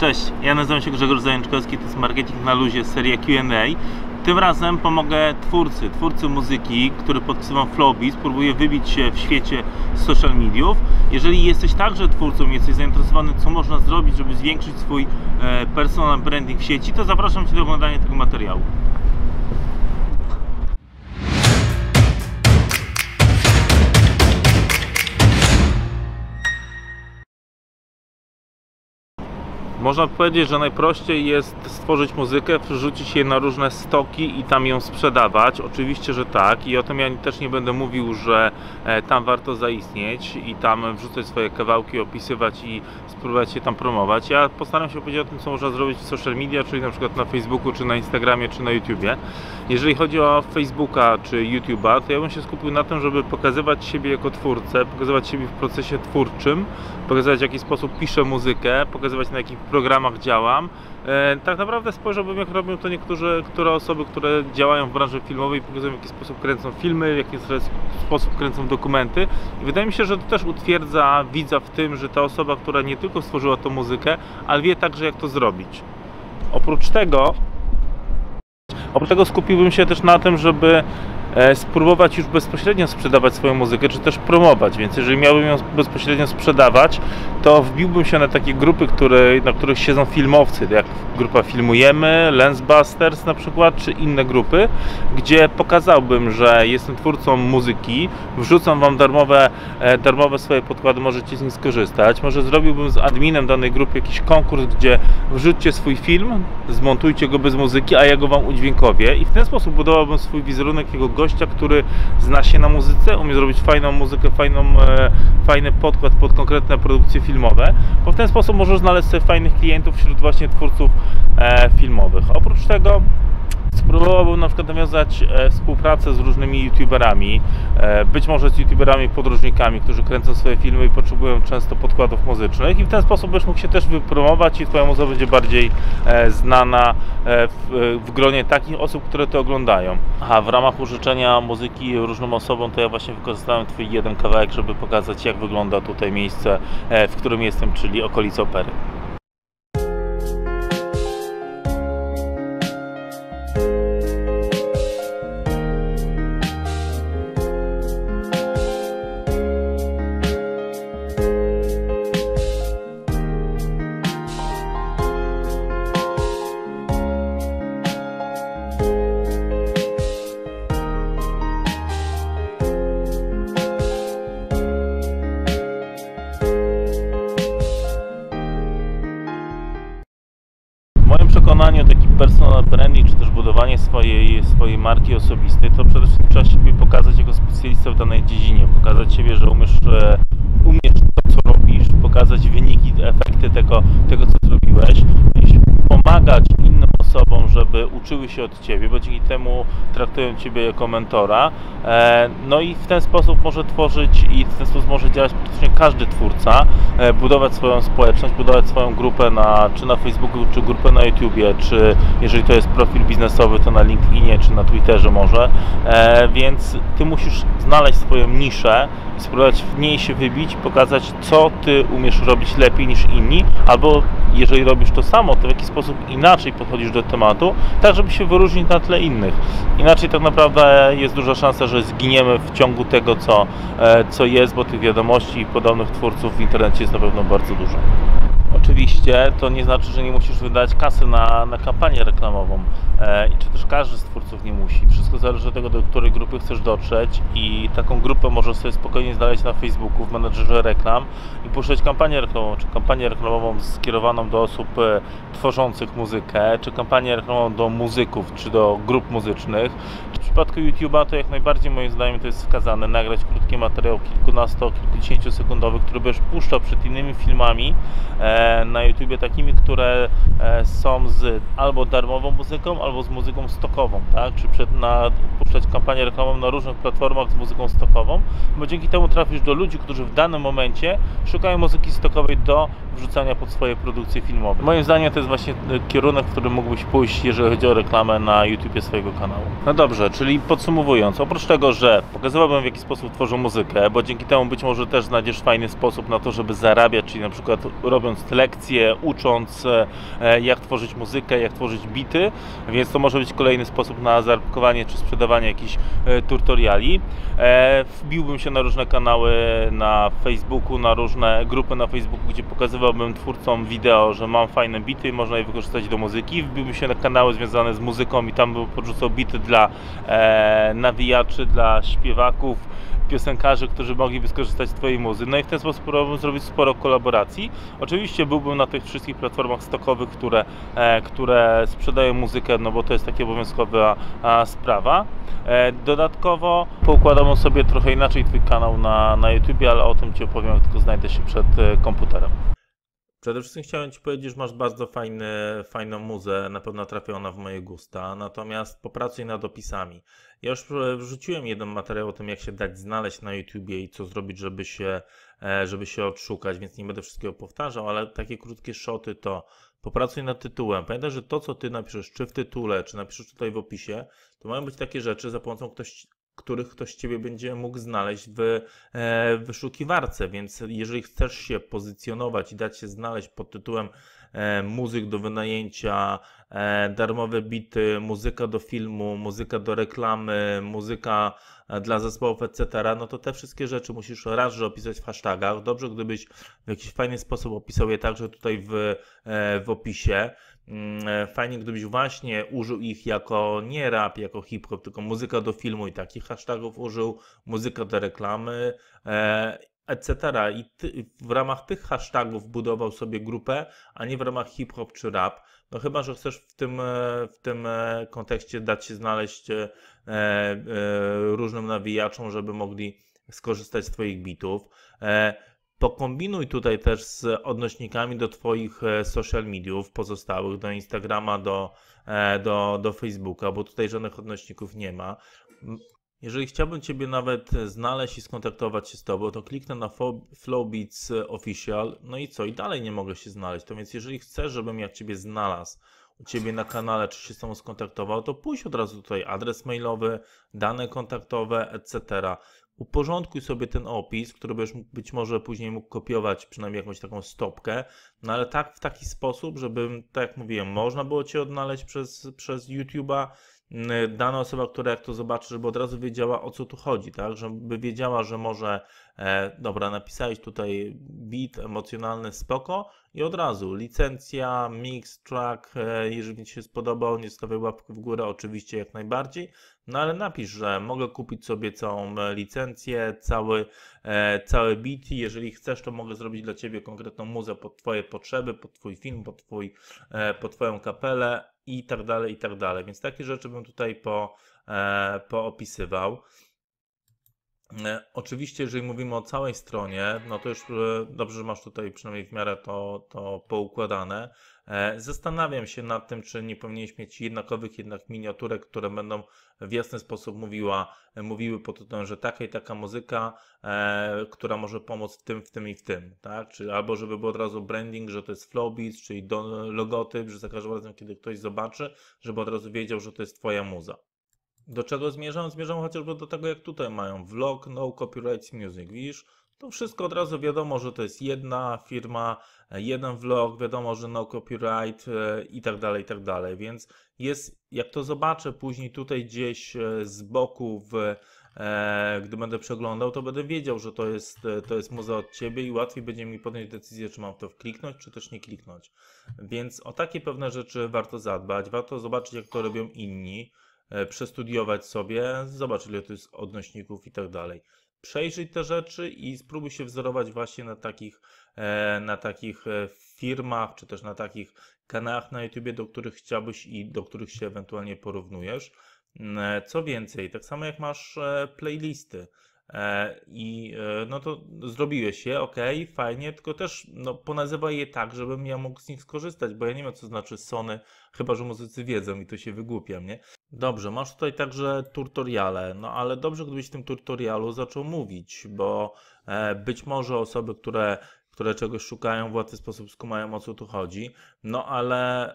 Cześć, ja nazywam się Grzegorz Zajączkowski, to jest Marketing na Luzie, seria Q&A. Tym razem pomogę twórcy, twórcy muzyki, który pod ksywą Flowbiz próbuje wybić się w świecie social mediów. Jeżeli jesteś także twórcą, jesteś zainteresowany, co można zrobić, żeby zwiększyć swój e, personal branding w sieci, to zapraszam Cię do oglądania tego materiału. Można powiedzieć, że najprościej jest stworzyć muzykę, przerzucić je na różne stoki i tam ją sprzedawać. Oczywiście, że tak i o tym ja też nie będę mówił, że e, tam warto zaistnieć i tam wrzucać swoje kawałki, opisywać i spróbować się tam promować. Ja postaram się powiedzieć o tym, co można zrobić w social media, czyli na przykład na Facebooku, czy na Instagramie, czy na YouTubie. Jeżeli chodzi o Facebooka czy YouTube'a, to ja bym się skupił na tym, żeby pokazywać siebie jako twórcę, pokazywać siebie w procesie twórczym, pokazywać w jaki sposób piszę muzykę, pokazywać na jakich programach działam. E, tak naprawdę spojrzałbym, jak robią to niektóre które osoby, które działają w branży filmowej, pokazują w jaki sposób kręcą filmy, w jaki sposób kręcą dokumenty. I wydaje mi się, że to też utwierdza widza w tym, że ta osoba, która nie tylko stworzyła tą muzykę, ale wie także, jak to zrobić. Oprócz tego, oprócz tego skupiłbym się też na tym, żeby spróbować już bezpośrednio sprzedawać swoją muzykę, czy też promować. Więc jeżeli miałbym ją bezpośrednio sprzedawać, to wbiłbym się na takie grupy, które, na których siedzą filmowcy, jak grupa Filmujemy, Lensbusters na przykład, czy inne grupy, gdzie pokazałbym, że jestem twórcą muzyki, wrzucam Wam darmowe, e, darmowe swoje podkłady, możecie z nich skorzystać. Może zrobiłbym z adminem danej grupy jakiś konkurs, gdzie wrzućcie swój film, zmontujcie go bez muzyki, a ja go Wam udźwiękowię i w ten sposób budowałbym swój wizerunek jego gości gościa, który zna się na muzyce, umie zrobić fajną muzykę, fajną, e, fajny podkład pod konkretne produkcje filmowe, bo w ten sposób możesz znaleźć sobie fajnych klientów wśród właśnie twórców e, filmowych. Oprócz tego spróbowałbym na przykład nawiązać e, współpracę z różnymi youtuberami, e, być może z youtuberami podróżnikami, którzy kręcą swoje filmy i potrzebują często podkładów muzycznych i w ten sposób będziesz mógł się też wypromować i Twoja muzyka będzie bardziej e, znana w, gronie takich osób, które to oglądają. A w ramach użyczenia muzyki różnym osobom to ja właśnie wykorzystałem Twój jeden kawałek, żeby pokazać jak wygląda tutaj miejsce, w którym jestem, czyli okolice opery. Osobistej, to przede wszystkim trzeba siebie pokazać jako specjalista w danej dziedzinie, pokazać siebie, że umiesz, umiesz to, co robisz, pokazać wyniki, efekty tego, tego co zrobiłeś, pomagać osobom, żeby uczyły się od Ciebie, bo dzięki temu traktują Ciebie jako mentora. E, no i w ten sposób może tworzyć i w ten sposób może działać praktycznie każdy twórca, e, budować swoją społeczność, budować swoją grupę na, czy na Facebooku, czy grupę na YouTubie, czy jeżeli to jest profil biznesowy, to na LinkedInie, czy na Twitterze może. E, więc Ty musisz znaleźć swoją niszę spróbować w niej się wybić, pokazać, co Ty umiesz robić lepiej niż inni, albo jeżeli robisz to samo, to w jaki sposób inaczej podchodzisz do tematu, tak żeby się wyróżnić na tle innych. Inaczej tak naprawdę jest duża szansa, że zginiemy w ciągu tego, co, e, co jest, bo tych wiadomości i podobnych twórców w internecie jest na pewno bardzo dużo. Oczywiście to nie znaczy, że nie musisz wydać kasy na, na kampanię reklamową e, czy też każdy z twórców nie musi. Wszystko zależy od tego, do której grupy chcesz dotrzeć i taką grupę możesz sobie spokojnie znaleźć na Facebooku w menedżerze reklam i puszczać kampanię reklamową, czy kampanię reklamową skierowaną do osób e, tworzących muzykę, czy kampanię reklamową do muzyków, czy do grup muzycznych. W przypadku YouTube'a to jak najbardziej moim zdaniem to jest wskazane nagrać krótki materiał kilkunasto, kilkudziesięciosekundowy, który będziesz puszczał przed innymi filmami e, na YouTubie takimi, które e, są z albo darmową muzyką, albo z muzyką stokową, tak? Czy przed, na, puszczać kampanię reklamową na różnych platformach z muzyką stokową, bo dzięki temu trafisz do ludzi, którzy w danym momencie szukają muzyki stokowej do wrzucania pod swoje produkcje filmowe. Moim zdaniem to jest właśnie kierunek, w którym mógłbyś pójść, jeżeli chodzi o reklamę na YouTubie swojego kanału. No dobrze, czyli podsumowując, oprócz tego, że pokazywałbym w jaki sposób tworzę muzykę, bo dzięki temu być może też znajdziesz fajny sposób na to, żeby zarabiać, czyli na przykład robiąc lekcje, ucząc e, jak tworzyć muzykę, jak tworzyć bity, więc to może być kolejny sposób na zarobkowanie czy sprzedawanie jakichś e, tutoriali. E, wbiłbym się na różne kanały na Facebooku, na różne grupy na Facebooku, gdzie pokazywałbym twórcom wideo, że mam fajne bity, można je wykorzystać do muzyki. Wbiłbym się na kanały związane z muzyką i tam bym podrzucał bity dla nawijaczy, dla śpiewaków, piosenkarzy, którzy mogliby skorzystać z Twojej muzy. No i w ten sposób próbowałbym zrobić sporo kolaboracji. Oczywiście byłbym na tych wszystkich platformach stokowych, które, e, które sprzedają muzykę, no bo to jest taka obowiązkowa sprawa. E, dodatkowo poukładam sobie trochę inaczej Twój kanał na, na YouTube, ale o tym Ci opowiem, jak tylko znajdę się przed e, komputerem. Przede wszystkim chciałem Ci powiedzieć, że masz bardzo fajny, fajną muzę, na pewno trafiona w moje gusta, natomiast popracuj nad opisami. Ja już wrzuciłem jeden materiał o tym, jak się dać znaleźć na YouTubie i co zrobić, żeby się, e, żeby się odszukać, więc nie będę wszystkiego powtarzał, ale takie krótkie szoty to popracuj nad tytułem. Pamiętaj, że to, co Ty napiszesz, czy w tytule, czy napiszesz tutaj w opisie, to mają być takie rzeczy, za pomocą ktoś, których ktoś Ciebie będzie mógł znaleźć w e, wyszukiwarce, więc jeżeli chcesz się pozycjonować i dać się znaleźć pod tytułem e, muzyk do wynajęcia, e, darmowe bity, muzyka do filmu, muzyka do reklamy, muzyka dla zespołów, etc., no to te wszystkie rzeczy musisz raz, że opisać w hashtagach. Dobrze, gdybyś w jakiś fajny sposób opisał je także tutaj w, w opisie. Mm, e, fajnie, gdybyś właśnie użył ich jako nie rap, jako hip-hop, tylko muzyka do filmu i takich hashtagów użył, muzyka do reklamy, e, etc. I ty, w ramach tych hashtagów budował sobie grupę, a nie w ramach hip-hop czy rap. No chyba, że chcesz w tym, e, w tym kontekście dać się znaleźć różnym nawijaczom, żeby mogli skorzystać z Twoich bitów. Pokombinuj tutaj też z odnośnikami do Twoich e, social mediów pozostałych, do Instagrama, do, e, do, do Facebooka, bo tutaj żadnych odnośników nie ma. Jeżeli chciałbym Ciebie nawet znaleźć i skontaktować się z Tobą, to kliknę na Flowbeats Official, no i co? I dalej nie mogę się znaleźć. To więc jeżeli chcesz, żebym ja Ciebie znalazł u Ciebie na kanale, czy się z Tobą skontaktował, to pójdź od razu tutaj adres mailowy, dane kontaktowe, etc uporządkuj sobie ten opis, który będziesz być może później mógł kopiować przynajmniej jakąś taką stopkę, no ale tak w taki sposób, żeby, tak jak mówiłem, można było Cię odnaleźć przez, przez YouTube'a, dana osoba, która jak to zobaczy, żeby od razu wiedziała o co tu chodzi, tak? Żeby wiedziała, że może, e, dobra, napisałeś tutaj beat emocjonalny, spoko i od razu licencja, mix, track, e, jeżeli Ci się spodobał, nie stawiaj łapki w górę, oczywiście jak najbardziej, no ale napisz, że mogę kupić sobie całą e, licencję, cały, e, cały beat jeżeli chcesz, to mogę zrobić dla Ciebie konkretną muzę pod Twoje potrzeby, pod Twój film, pod, twój, e, pod Twoją kapelę i tak dalej, i tak dalej. Więc takie rzeczy bym tutaj po, e, poopisywał. E, oczywiście, jeżeli mówimy o całej stronie, no to już e, dobrze, że masz tutaj przynajmniej w miarę to, to poukładane. E, zastanawiam się nad tym, czy nie powinieneś mieć jednakowych jednak miniaturek, które będą w jasny sposób mówiła, mówiły pod tytułem, że taka i taka muzyka, e, która może pomóc w tym, w tym i w tym, tak? Czy albo żeby był od razu branding, że to jest Flowbeats, czyli do, logotyp, że za każdym razem, kiedy ktoś zobaczy, żeby od razu wiedział, że to jest Twoja muza. Do czego zmierzam? Zmierzam chociażby do tego, jak tutaj mają vlog, no copyright music, widzisz? To wszystko od razu wiadomo, że to jest jedna firma, jeden vlog, wiadomo, że no copyright e, i tak dalej, i tak dalej. Więc jest, jak to zobaczę później tutaj gdzieś e, z boku, w, e, gdy będę przeglądał, to będę wiedział, że to jest, to jest muza od ciebie i łatwiej będzie mi podjąć decyzję, czy mam to wkliknąć, czy też nie kliknąć. Więc o takie pewne rzeczy warto zadbać, warto zobaczyć, jak to robią inni przestudiować sobie, zobacz ile to jest odnośników i tak dalej przejrzyj te rzeczy i spróbuj się wzorować właśnie na takich, e, na takich e, firmach, czy też na takich kanałach na YouTube, do których chciałbyś i do których się ewentualnie porównujesz. Mm, e, co więcej, tak samo jak masz playlisty, i no to zrobiłeś je, ok, fajnie, tylko też no, ponazywaj je tak, żebym ja mógł z nich skorzystać, bo ja nie wiem co znaczy Sony, chyba że muzycy wiedzą i to się wygłupiam, nie? Dobrze, masz tutaj także tutoriale, no ale dobrze gdybyś w tym tutorialu zaczął mówić, bo e, być może osoby, które które czegoś szukają, w łatwy sposób skumają o co tu chodzi. No ale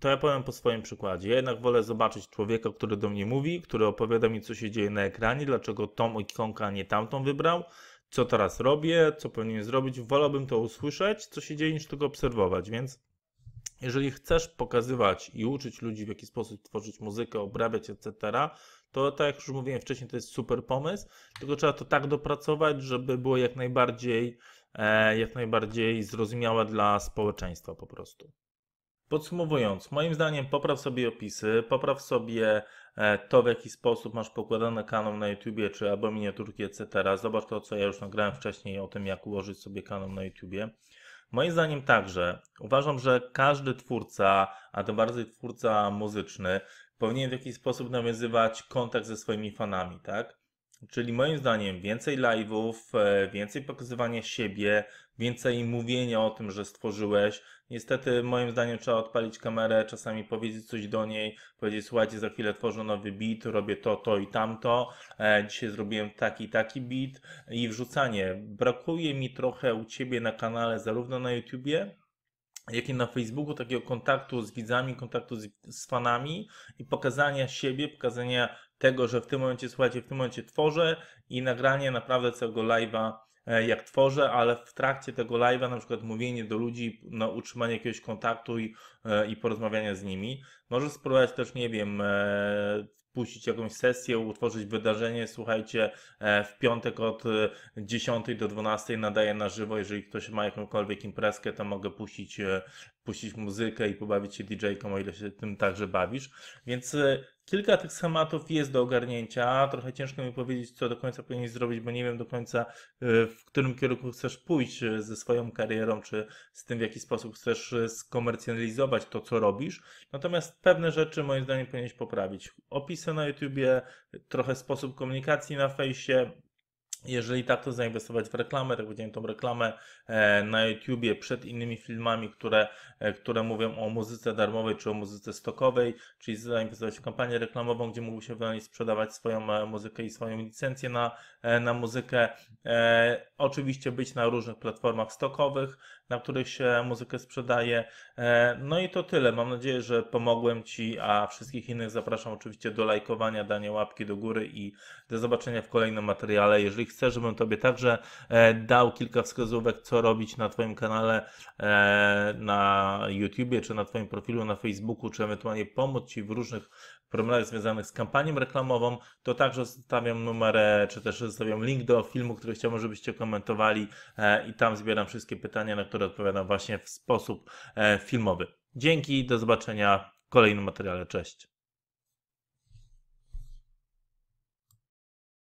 to ja powiem po swoim przykładzie. Ja jednak wolę zobaczyć człowieka, który do mnie mówi, który opowiada mi, co się dzieje na ekranie, dlaczego tą ikonkę, a nie tamtą wybrał, co teraz robię, co powinien zrobić. Wolałbym to usłyszeć, co się dzieje, niż tylko obserwować, więc jeżeli chcesz pokazywać i uczyć ludzi, w jaki sposób tworzyć muzykę, obrabiać, etc., to tak jak już mówiłem wcześniej, to jest super pomysł, tylko trzeba to tak dopracować, żeby było jak najbardziej, e, jak najbardziej zrozumiałe dla społeczeństwa po prostu. Podsumowując, moim zdaniem popraw sobie opisy, popraw sobie e, to, w jaki sposób masz pokładany kanał na YouTubie, czy albo miniaturki, etc. Zobacz to, co ja już nagrałem wcześniej o tym, jak ułożyć sobie kanał na YouTubie. Moim zdaniem także uważam, że każdy twórca, a to bardziej twórca muzyczny, powinien w jakiś sposób nawiązywać kontakt ze swoimi fanami, tak? Czyli moim zdaniem więcej live'ów, e, więcej pokazywania siebie, więcej mówienia o tym, że stworzyłeś. Niestety moim zdaniem trzeba odpalić kamerę, czasami powiedzieć coś do niej, powiedzieć słuchajcie, za chwilę tworzę nowy beat, robię to, to i tamto, e, dzisiaj zrobiłem taki, taki beat i wrzucanie. Brakuje mi trochę u Ciebie na kanale, zarówno na YouTubie, jak i na Facebooku, takiego kontaktu z widzami, kontaktu z, z fanami i pokazania siebie, pokazania tego, że w tym momencie, słuchajcie, w tym momencie tworzę i nagranie naprawdę całego live'a jak tworzę, ale w trakcie tego live'a na przykład mówienie do ludzi, no, utrzymanie jakiegoś kontaktu i, e, i porozmawiania z nimi. Możesz spróbować też, nie wiem, e, puścić jakąś sesję, utworzyć wydarzenie. Słuchajcie, w piątek od 10 do 12 nadaję na żywo. Jeżeli ktoś ma jakąkolwiek imprezkę, to mogę puścić, puścić muzykę i pobawić się DJ-ką, o ile się tym także bawisz. Więc Kilka tych schematów jest do ogarnięcia. Trochę ciężko mi powiedzieć, co do końca powinieneś zrobić, bo nie wiem do końca, w którym kierunku chcesz pójść ze swoją karierą, czy z tym, w jaki sposób chcesz skomercjalizować to, co robisz. Natomiast pewne rzeczy, moim zdaniem, powinieneś poprawić. Opisy na YouTubie, trochę sposób komunikacji na fejsie, jeżeli tak, to zainwestować w reklamę, tak powiedziałem, tą reklamę e, na YouTubie przed innymi filmami, które, e, które mówią o muzyce darmowej czy o muzyce stokowej, czyli zainwestować w kampanię reklamową, gdzie mógł się w sprzedawać swoją e, muzykę i swoją licencję na, na muzykę. Oczywiście być na różnych platformach stokowych, na których się muzykę sprzedaje. No i to tyle. Mam nadzieję, że pomogłem Ci, a wszystkich innych zapraszam oczywiście do lajkowania, dania łapki do góry i do zobaczenia w kolejnym materiale. Jeżeli chcesz, żebym Tobie także e, dał kilka wskazówek, co robić na Twoim kanale e, na YouTubie, czy na Twoim profilu na Facebooku, czy ewentualnie pomóc Ci w różnych problemach związanych z kampanią reklamową, to także zostawiam numer, czy też zostawiam link do filmu, który chciałbym, żebyście komentowali e, i tam zbieram wszystkie pytania, na które odpowiadam właśnie w sposób filmowy. Dzięki, do zobaczenia w kolejnym materiale. Cześć.